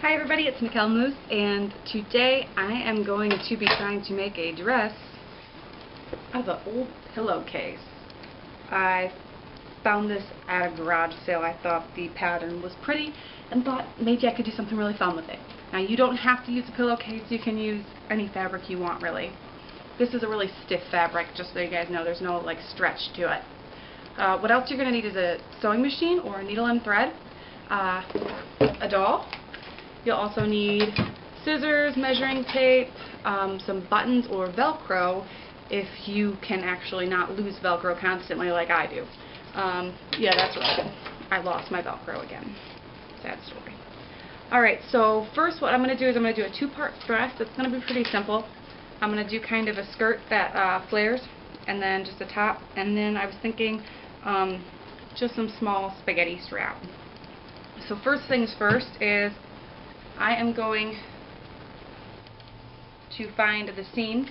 Hi everybody, it's Mickelle Moose, and today I am going to be trying to make a dress out of an old pillowcase. I found this at a garage sale. I thought the pattern was pretty and thought maybe I could do something really fun with it. Now you don't have to use a pillowcase, you can use any fabric you want really. This is a really stiff fabric, just so you guys know, there's no like stretch to it. Uh, what else you're going to need is a sewing machine or a needle and thread, uh, a doll, You'll also need scissors, measuring tape, um, some buttons or Velcro if you can actually not lose Velcro constantly like I do. Um, yeah, that's right. I lost my Velcro again. Sad story. Alright, so first what I'm going to do is I'm going to do a two-part dress. It's going to be pretty simple. I'm going to do kind of a skirt that uh, flares and then just a top and then I was thinking um, just some small spaghetti strap. So first things first is I am going to find the seam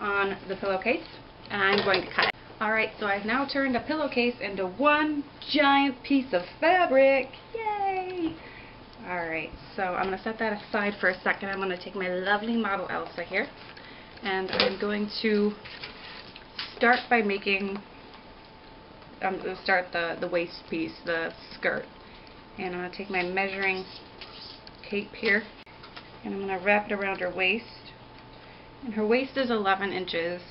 on the pillowcase and I'm going to cut it. Alright, so I've now turned a pillowcase into one giant piece of fabric. Yay! Alright, so I'm going to set that aside for a second. I'm going to take my lovely model Elsa here and I'm going to start by making I'm going to start the, the waist piece, the skirt. And I'm going to take my measuring tape here. And I'm going to wrap it around her waist. And her waist is 11 inches.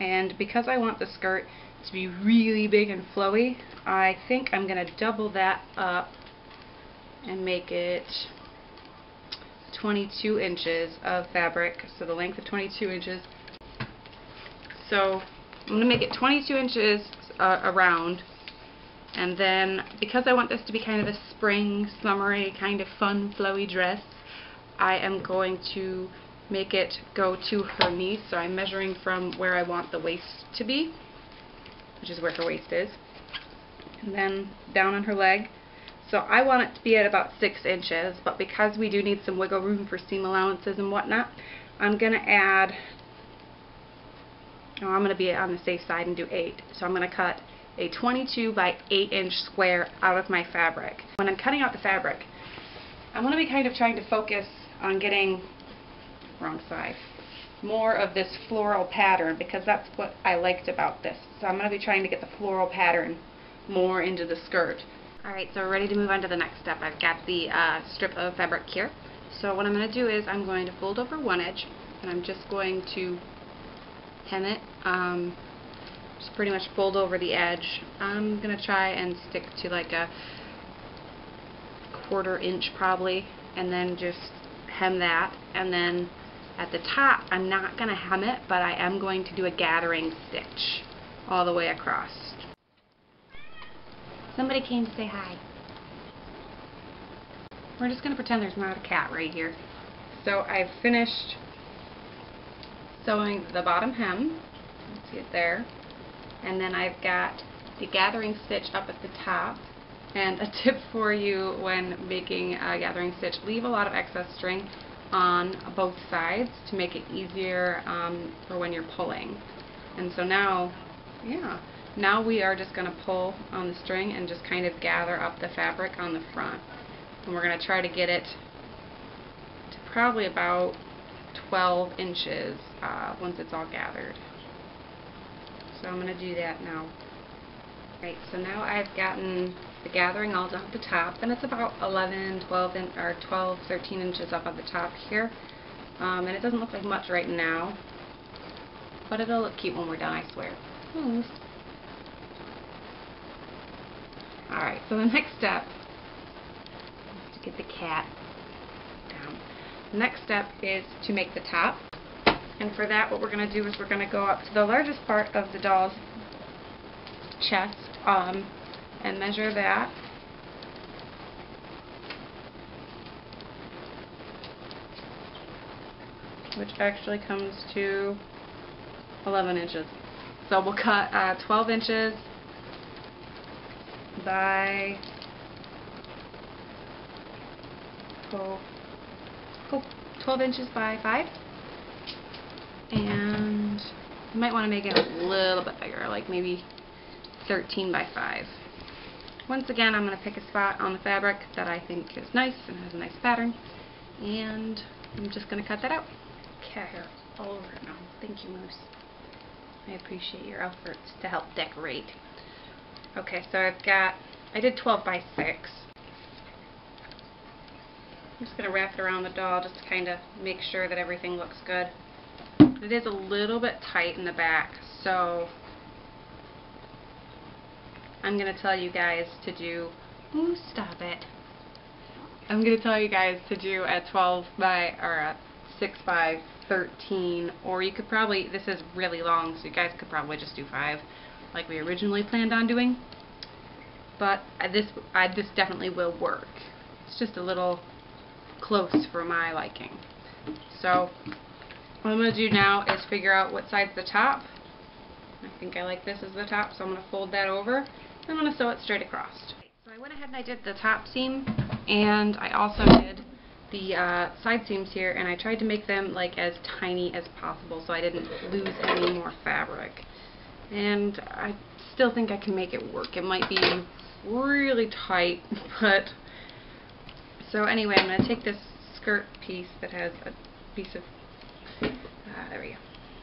And because I want the skirt to be really big and flowy I think I'm going to double that up and make it 22 inches of fabric. So the length of 22 inches. So I'm going to make it 22 inches uh, around and then, because I want this to be kind of a spring, summery, kind of fun, flowy dress, I am going to make it go to her knee. So I'm measuring from where I want the waist to be, which is where her waist is. And then down on her leg. So I want it to be at about 6 inches, but because we do need some wiggle room for seam allowances and whatnot, I'm going to add, oh, I'm going to be on the safe side and do 8. So I'm going to cut a 22 by 8 inch square out of my fabric. When I'm cutting out the fabric, I'm going to be kind of trying to focus on getting, wrong side, more of this floral pattern because that's what I liked about this. So I'm going to be trying to get the floral pattern more into the skirt. Alright, so we're ready to move on to the next step. I've got the uh, strip of fabric here. So what I'm going to do is I'm going to fold over one edge and I'm just going to hem it um, just pretty much fold over the edge. I'm going to try and stick to like a quarter inch probably and then just hem that and then at the top I'm not going to hem it but I am going to do a gathering stitch all the way across. Somebody came to say hi. We're just going to pretend there's not a cat right here. So I've finished sewing the bottom hem. See it there and then I've got the gathering stitch up at the top. And a tip for you when making a gathering stitch leave a lot of excess string on both sides to make it easier um, for when you're pulling. And so now yeah now we are just going to pull on the string and just kind of gather up the fabric on the front. And we're going to try to get it to probably about 12 inches uh, once it's all gathered so I'm going to do that now. Right, so now I've gotten the gathering all down at the top, and it's about 11, 12, in, or 12, 13 inches up at the top here. Um, and it doesn't look like much right now, but it'll look cute when we're done, I swear. Alright, so the next step, to get the cat down. The next step is to make the top. And for that, what we're going to do is we're going to go up to the largest part of the doll's chest um, and measure that. Which actually comes to 11 inches. So we'll cut uh, 12 inches by 12, 12 inches by 5 and you might want to make it a little bit bigger, like maybe 13 by 5. once again, I'm going to pick a spot on the fabric that I think is nice and has a nice pattern. And I'm just going to cut that out. Okay, all over now. Thank you, Moose. I appreciate your efforts to help decorate. Okay, so I've got, I did 12 by 6. I'm just going to wrap it around the doll just to kind of make sure that everything looks good. It is a little bit tight in the back, so I'm going to tell you guys to do, ooh, stop it. I'm going to tell you guys to do a 12 by, or a 6 by 13, or you could probably, this is really long, so you guys could probably just do 5, like we originally planned on doing. But this, I, this definitely will work. It's just a little close for my liking. So, what I'm going to do now is figure out what side's the top. I think I like this as the top, so I'm going to fold that over. I'm going to sew it straight across. So I went ahead and I did the top seam, and I also did the uh, side seams here, and I tried to make them like as tiny as possible so I didn't lose any more fabric. And I still think I can make it work. It might be really tight, but... So anyway, I'm going to take this skirt piece that has a piece of... There we go.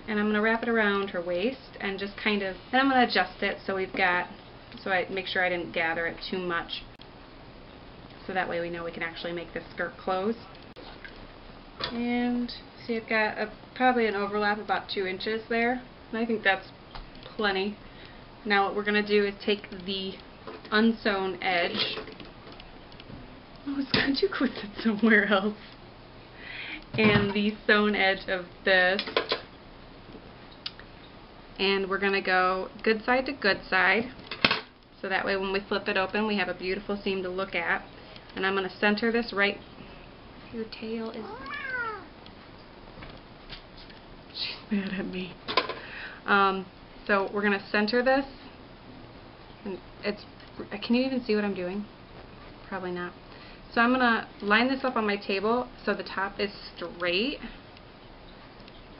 And I'm going to wrap it around her waist and just kind of... and I'm going to adjust it so we've got so I make sure I didn't gather it too much so that way we know we can actually make this skirt close. And see I've got a, probably an overlap about two inches there and I think that's plenty. Now what we're going to do is take the unsewn edge oh, I was going to put it somewhere else and the sewn edge of this and we're going to go good side to good side so that way when we flip it open, we have a beautiful seam to look at. And I'm going to center this right... Your tail is... She's mad at me. Um, so we're going to center this. And it's... Can you even see what I'm doing? Probably not. So I'm going to line this up on my table so the top is straight.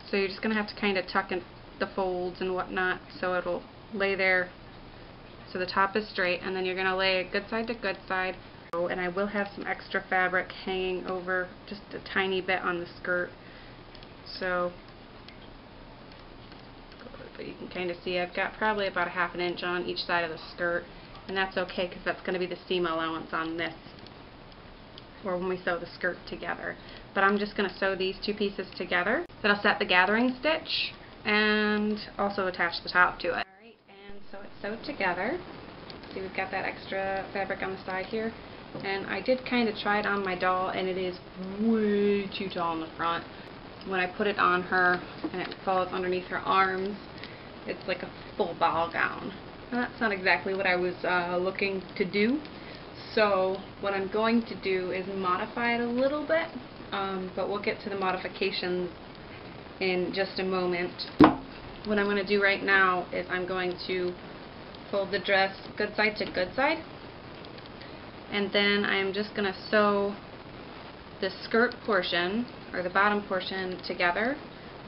So you're just going to have to kind of tuck in the folds and whatnot so it'll lay there. So the top is straight and then you're going to lay good side to good side. Oh, and I will have some extra fabric hanging over just a tiny bit on the skirt. So but you can kind of see I've got probably about a half an inch on each side of the skirt and that's okay because that's going to be the seam allowance on this or when we sew the skirt together but I'm just going to sew these two pieces together Then I'll set the gathering stitch and also attach the top to it Alright, and so it's sewed together. See, we've got that extra fabric on the side here. And I did kind of try it on my doll, and it is way too tall in the front. When I put it on her, and it falls underneath her arms, it's like a full ball gown. And that's not exactly what I was uh, looking to do. So what I'm going to do is modify it a little bit, um, but we'll get to the modifications in just a moment. What I'm going to do right now is I'm going to fold the dress good side to good side and then I'm just going to sew the skirt portion or the bottom portion together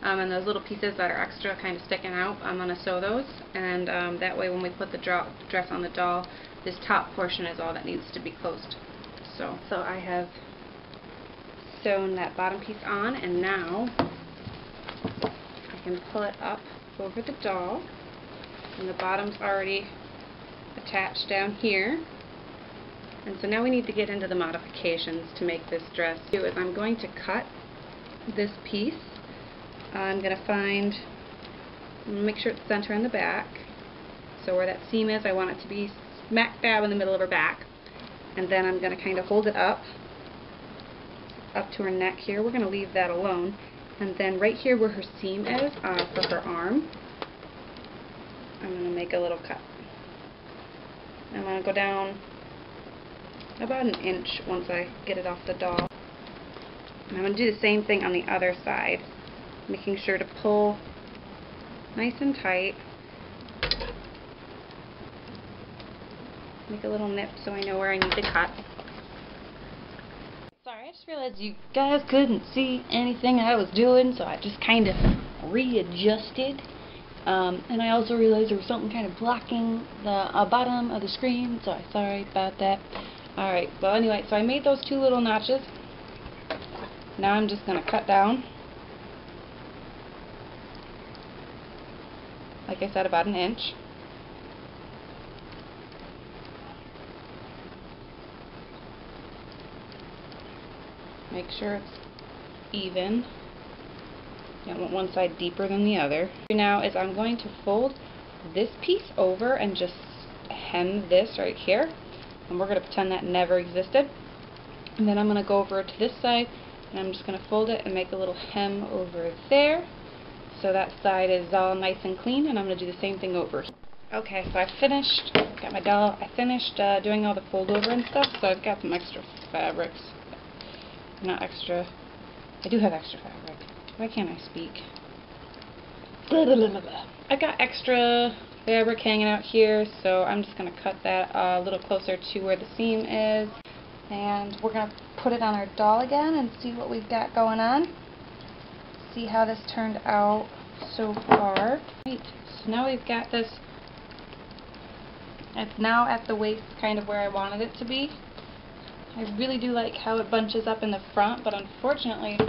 um, and those little pieces that are extra kind of sticking out I'm going to sew those and um, that way when we put the dress on the doll this top portion is all that needs to be closed so so I have sewn that bottom piece on and now I can pull it up over the doll and the bottom's already attached down here and so now we need to get into the modifications to make this dress. Do is I'm going to cut this piece. I'm going to find, make sure it's center in the back. So where that seam is, I want it to be smack dab in the middle of her back. And then I'm going to kind of hold it up, up to her neck here. We're going to leave that alone. And then right here where her seam is, uh, for her arm, I'm going to make a little cut. I'm going to go down about an inch once I get it off the doll. And I'm going to do the same thing on the other side, making sure to pull nice and tight. Make a little nip so I know where I need to cut. Sorry, I just realized you guys couldn't see anything I was doing, so I just kind of readjusted. Um, and I also realized there was something kind of blocking the uh, bottom of the screen, so I'm sorry about that. Alright, well anyway, so I made those two little notches. Now I'm just going to cut down. Like I said, about an inch. Make sure it's even. You don't want one side deeper than the other. Now is I'm going to fold this piece over and just hem this right here. And we're going to pretend that never existed. And then I'm going to go over to this side and I'm just going to fold it and make a little hem over there. So that side is all nice and clean and I'm going to do the same thing over Okay, so I finished, got my doll, I finished uh, doing all the fold over and stuff, so I've got some extra fabrics not extra. I do have extra fabric. Why can't I speak? I've got extra fabric hanging out here, so I'm just going to cut that a little closer to where the seam is. And we're going to put it on our doll again and see what we've got going on. See how this turned out so far. Right, so now we've got this, it's now at the waist kind of where I wanted it to be. I really do like how it bunches up in the front, but unfortunately,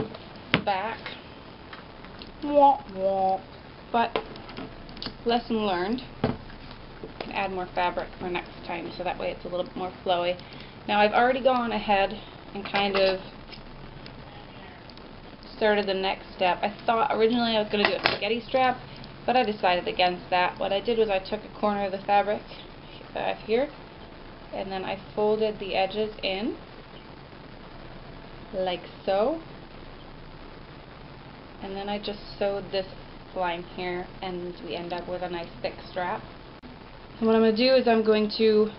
the back, wah, wah. But, lesson learned. Can add more fabric for next time, so that way it's a little bit more flowy. Now I've already gone ahead and kind of started the next step. I thought originally I was going to do a spaghetti strap, but I decided against that. What I did was I took a corner of the fabric uh, here and then I folded the edges in like so and then I just sewed this line here and we end up with a nice thick strap and what I'm going to do is I'm going to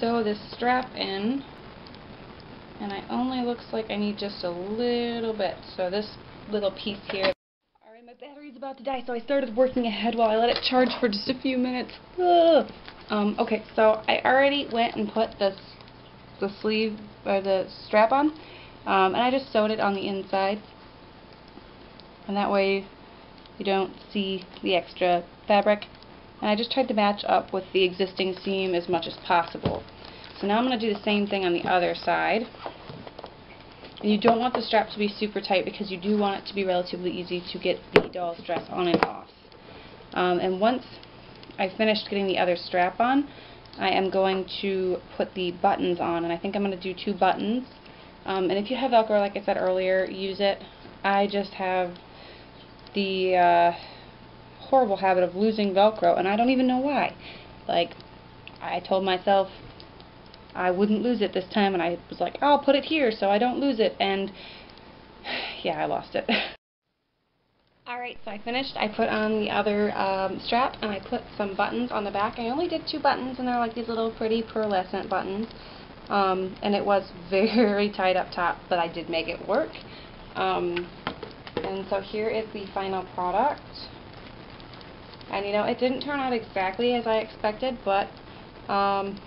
sew this strap in and it only looks like I need just a little bit so this little piece here alright my battery's about to die, so I started working ahead while I let it charge for just a few minutes. Um, okay, so I already went and put this, the sleeve, or the strap on, um, and I just sewed it on the inside. And that way you don't see the extra fabric. And I just tried to match up with the existing seam as much as possible. So now I'm going to do the same thing on the other side. And you don't want the strap to be super tight because you do want it to be relatively easy to get the doll's dress on and off. Um, and once I finished getting the other strap on, I am going to put the buttons on. And I think I'm going to do two buttons. Um, and if you have Velcro, like I said earlier, use it. I just have the uh, horrible habit of losing Velcro, and I don't even know why. Like, I told myself I wouldn't lose it this time, and I was like, I'll put it here so I don't lose it, and yeah, I lost it. Alright, so I finished. I put on the other um, strap, and I put some buttons on the back. I only did two buttons, and they're like these little pretty pearlescent buttons. Um, and it was very tight up top, but I did make it work. Um, and so here is the final product. And you know, it didn't turn out exactly as I expected, but um,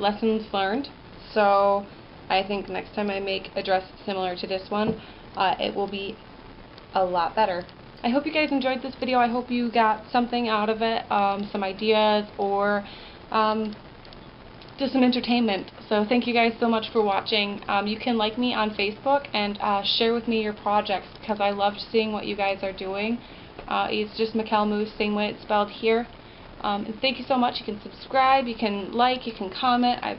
lessons learned. So I think next time I make a dress similar to this one, uh, it will be a lot better. I hope you guys enjoyed this video. I hope you got something out of it, um, some ideas, or um, just some entertainment. So thank you guys so much for watching. Um, you can like me on Facebook and uh, share with me your projects because I love seeing what you guys are doing. Uh, it's just Mickelle Moose, same way it's spelled here. Um, and thank you so much. You can subscribe, you can like, you can comment. I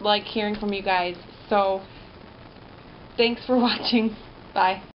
like hearing from you guys. So, thanks for watching. Bye.